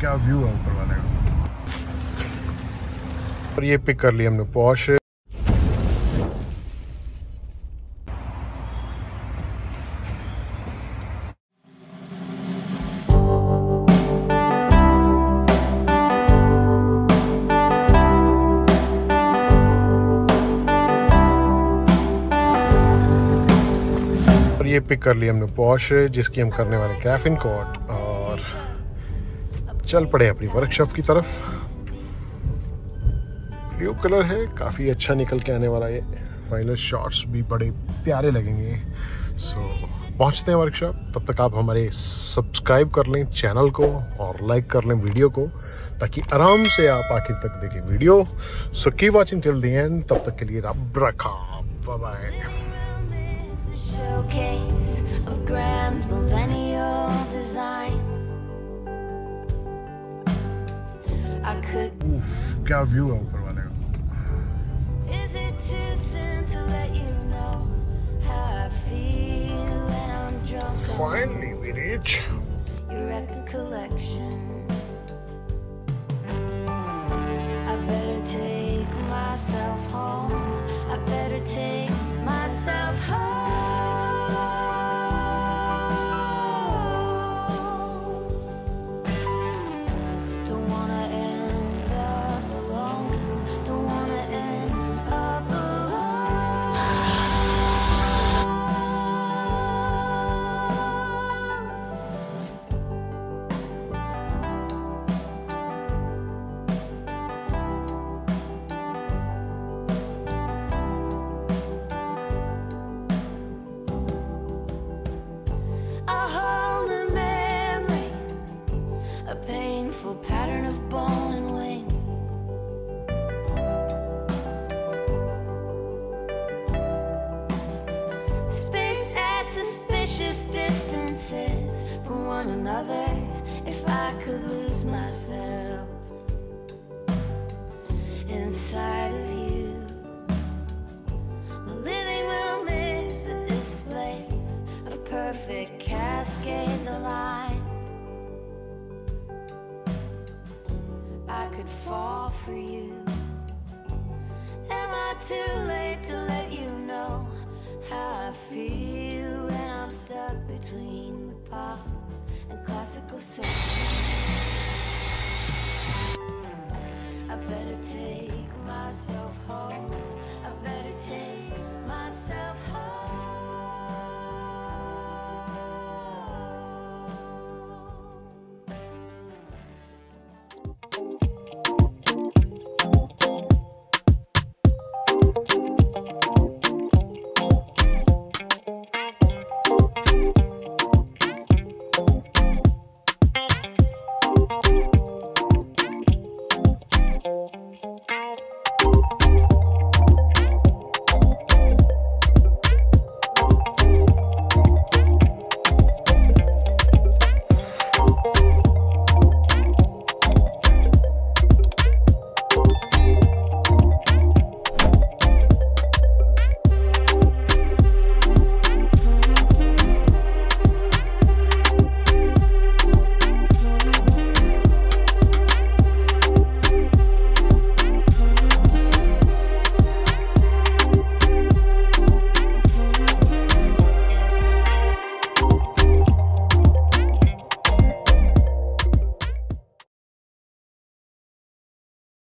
क्या व्यू है ऊपर वाले का? और ये पिक कर लिया हमने पॉश ये पिक कर लिया हमने पॉश जिसकी हम करने वाले कैफिन कोट चल पड़े अपनी वर्कशॉप की तरफ़। ब्लू कलर है काफ़ी अच्छा निकल के आने वाला ये फाइनल शॉट्स भी बड़े प्यारे लगेंगे। सो so, पहुँचते हैं वर्कशॉप तब तक आप हमारे सब्सक्राइब कर लें चैनल को और लाइक कर लें वीडियो को ताकि आराम से आप आखिर तक देखें वीडियो सो की वॉचिंग टिल दी एंड तब तक के लिए रब रखा। By showcase of grand millennial design. I could. क्या व्यू है ऊपर वाले का Is it too soon to let you know how I feel when I'm drunk on Finally we reach your record collection? I better take myself home. I better take Painful pattern of bone and wing. Space at suspicious distances from one another. If I could lose myself inside of you, my living room is a display of perfect cascades. I could fall for you. Am I too late to let you know how I feel when I'm stuck between the pop and classical sound?